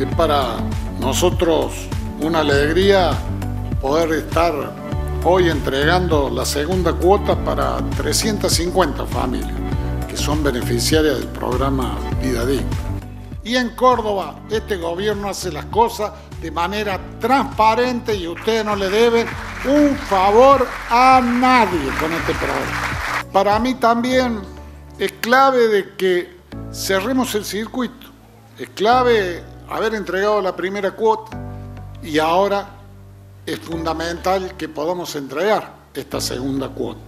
Es para nosotros una alegría poder estar hoy entregando la segunda cuota para 350 familias que son beneficiarias del programa Vida Digna. Y en Córdoba este gobierno hace las cosas de manera transparente y ustedes no le deben un favor a nadie con este programa. Para mí también es clave de que cerremos el circuito. Es clave haber entregado la primera cuota y ahora es fundamental que podamos entregar esta segunda cuota.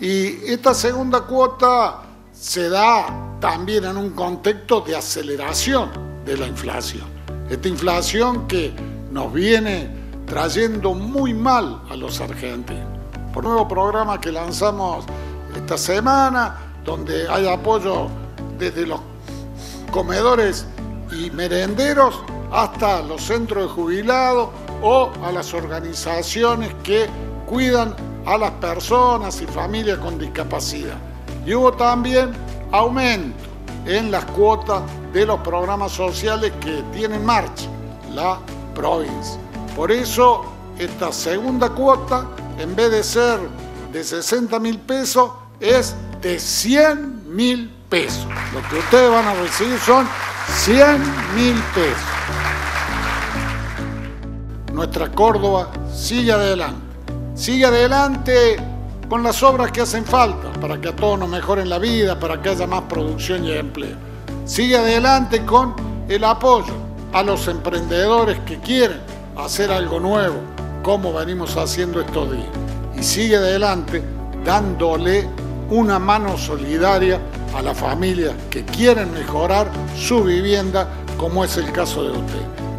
Y esta segunda cuota se da también en un contexto de aceleración de la inflación. Esta inflación que nos viene trayendo muy mal a los argentinos. Por nuevo programa que lanzamos esta semana, donde hay apoyo desde los comedores y merenderos hasta los centros de jubilados o a las organizaciones que cuidan a las personas y familias con discapacidad. Y hubo también aumento en las cuotas de los programas sociales que tiene en marcha la provincia. Por eso esta segunda cuota, en vez de ser de 60 mil pesos, es de 100 mil pesos. Lo que ustedes van a recibir son 100 mil pesos. Nuestra Córdoba sigue adelante. Sigue adelante con las obras que hacen falta para que a todos nos mejoren la vida, para que haya más producción y empleo. Sigue adelante con el apoyo a los emprendedores que quieren hacer algo nuevo, como venimos haciendo estos días. Y sigue adelante dándole una mano solidaria a las familias que quieren mejorar su vivienda, como es el caso de usted.